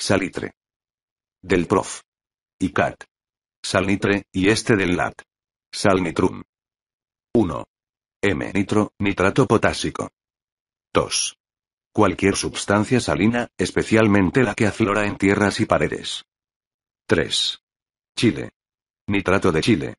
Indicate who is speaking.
Speaker 1: Salitre. Del prof. Y cat. Salnitre, y este del lat. Salnitrum. 1. M. Nitro, nitrato potásico. 2. Cualquier sustancia salina, especialmente la que aflora en tierras y paredes. 3. Chile. Nitrato de chile.